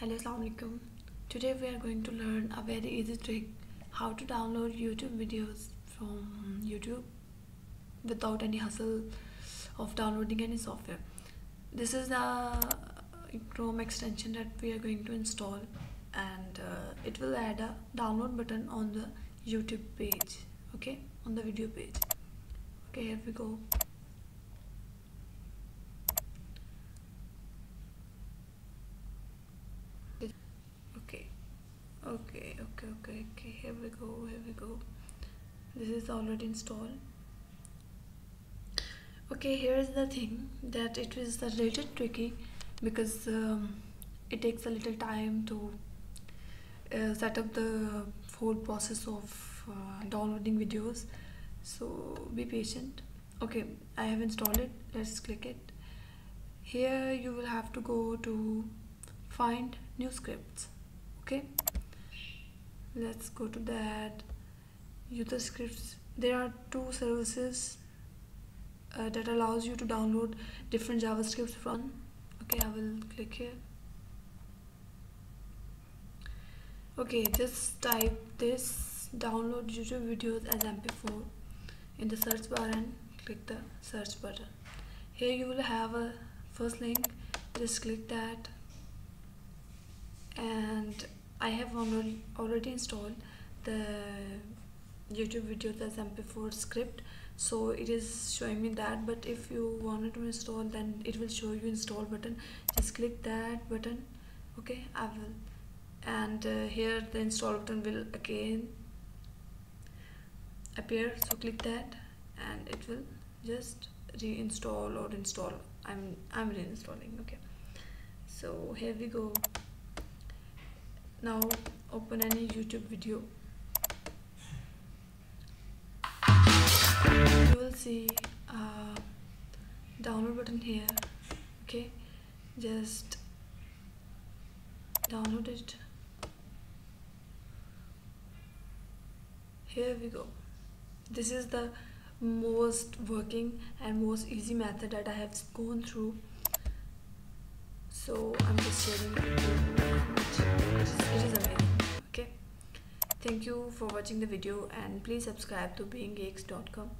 Hello Assalamualaikum. Today we are going to learn a very easy trick how to download YouTube videos from YouTube without any hassle of downloading any software. This is the Chrome extension that we are going to install and uh, it will add a download button on the YouTube page okay on the video page okay here we go okay okay okay okay here we go here we go. This is already installed. Okay here is the thing that it is a little tricky because um, it takes a little time to uh, set up the whole process of uh, downloading videos. So be patient. Okay I have installed it. Let's click it. Here you will have to go to find new scripts. Okay let's go to that. User scripts. There are two services uh, that allows you to download different javascripts from. Okay I will click here. Okay just type this download YouTube videos as mp4 in the search bar and click the search button. Here you will have a first link. Just click that. And I have already installed the YouTube videos as mp4 script. So it is showing me that but if you wanted to install then it will show you install button. Just click that button okay? I will and uh, here the install button will again appear. So click that and it will just reinstall or install. I'm I'm reinstalling okay? So here we go now open any YouTube video. You will see a download button here okay? Just download it. Here we go. This is the most working and most easy method that I have gone through. So I'm just sharing amazing okay. Thank you for watching the video and please subscribe to beinggeeks.com